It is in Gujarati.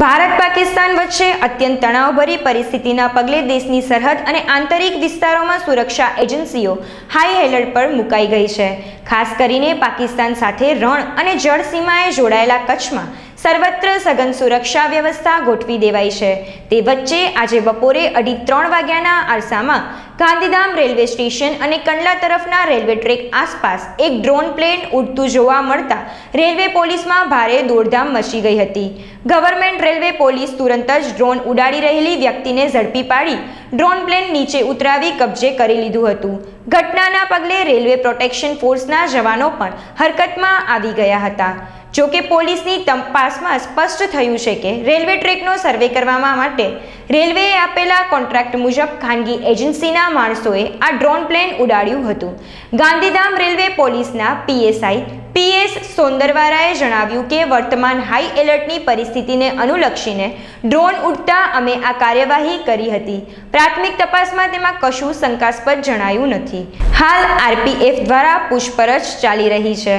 ભારત પાકિસ્તાન વચ્ચે અત્યંત તણાવભરી પરિસ્થિતિના પગલે દેશની સરહદ અને આંતરિક વિસ્તારોમાં સુરક્ષા એજન્સીઓ હાઈ એલર્ટ પર મુકાઈ ગઈ છે. ખાસ કરીને પાકિસ્તાન સાથે રણ અને જળ સીમાએ જોડાયેલા કચ્છમાં સર્વત્ર સઘન સુરક્ષા વ્યવસ્થા ગોઠવી દેવાઈ છે. તે વચ્ચે આજે બપોરે અઢી ત્રણ વાગ્યાના આરસામાં ગાંધીધામ રેલવે સ્ટેશન અને કંડલા તરફના રેલવે ટ્રેક આસપાસ એક ડ્રોન પ્લેન ઉડતું જોવા મળતા રેલવે પોલીસમાં ભારે દોડધામ મચી ગઈ હતી. ગવર્મેન્ટ રેલવે પોલીસ તુરંત જ ડ્રોન ઉડાડી રહેલી વ્યક્તિને ઝડપી પાડી ડ્રોન પ્લેન નીચે ઉતરાવી કબજે કરી લીધું હતું. ઘટનાના પગલે રેલવે પ્રોટેક્શન ફોર્સના જવાનો પણ હરકતમાં આવી ગયા હતા. જો કે પોલીસની તપાસમાં સ્પષ્ટ થયું છે કે રેલવે ટ્રેકનો સર્વે કરવામાં માટે રેલવેએ આપેલા કોન્ટ્રાક્ટ મુજબ ખાનગી એજન્સીના માણસોએ આ ડ્રોન પ્લેન ઉડાડ્યું હતું. ગાંધીધામ રેલવે પોલીસના પીએસઆઈ પીએસ સોંદરવારાએ જણાવ્યું કે વર્તમાન હાઈ એલર્ટની પરિસ્થિતિને અનુલક્ષીને ડ્રોન ઉડતા અમે આ કાર્યવાહી કરી હતી. પ્રાથમિક તપાસમાં તેમાં કશું શંકાસ્પદ જણાયું નથી. હાલ આરપીએફ દ્વારા પૂછપરછ ચાલી રહી છે.